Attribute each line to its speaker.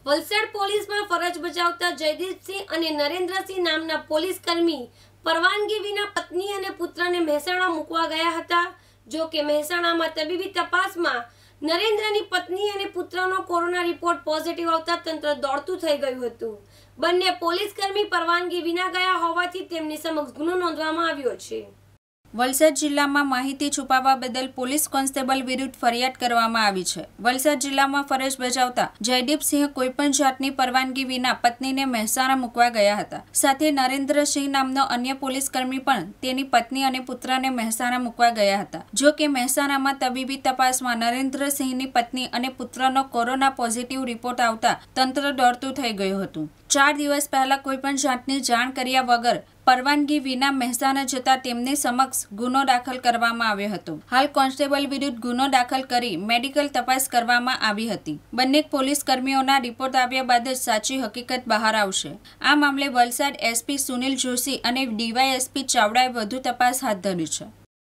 Speaker 1: વલસાડ પોલીસમાં ફરજ બજાવતા જયદીપસિંહ અને નરેન્દ્રસિંહ નામના પોલીસ કર્મી પરવાનગી વિના પત્ની અને પુત્રને મહેસાણા મૂકવા ગયા હતા. જો કે મહેસાણામાં તબીબી તપાસમાં નરેન્દ્રની પત્ની અને પુત્રનો કોરોના રિપોર્ટ પોઝિટિવ આવતા તંત્ર દોડતું થઈ ગયું હતું. બંને પોલીસ કર્મી પરવાનગી વિના ગયા હોવાથી તેમની સમક્ષ ગુનો નોંધવામાં આવ્યો છે.
Speaker 2: વલસાડ જિલ્લામાં માહિતી છુપાવવા બદલ પોલીસ કોન્સ્ટેબલ વિરુદ્ધ ફરિયાદ કરવામાં આવી છે. વલસાડ જિલ્લામાં ફરજ બજાવતા જયદીપસિંહ કોઈપણ જાતની પરવાનગી વિના પત્નીને મહેસાણા મૂકવા ગયા હતા. સાથે નરેન્દ્રસિંહ નામનો અન્ય પોલીસકર્મી પણ તેની પત્ની અને પુત્રને મહેસાણા મૂકવા ગયા હતા. જો કે મહેસાણામાં તબીબી તપાસમાં નરેન્દ્રસિંહની પત્ની અને પુત્રનો કોરોના પોઝિટિવ રિપોર્ટ આવતા તંત્ર દોડતું થઈ ગયું હતું. ચાર દિવસ પહેલા કોઈપણ જાતની જાણ કર્યા વગર પરવાનગી વિના મહેસાણા જતા તેમની સમક્ષ ગુનો દાખલ કરવામાં આવ્યો હતો. હાલ કોન્સ્ટેબલ વિરુદ્ધ ગુનો દાખલ કરી મેડિકલ તપાસ કરવામાં આવી હતી. બંને પોલીસ કર્મીઓના રિપોર્ટ આવ્યા બાદ જ સાચી હકીકત બહાર આવશે. આ મામલે વલસાડ એસપી સુનિલ જોશી અને ડીવાયએસપી ચાવડાએ વધુ તપાસ હાથ ધરી છે.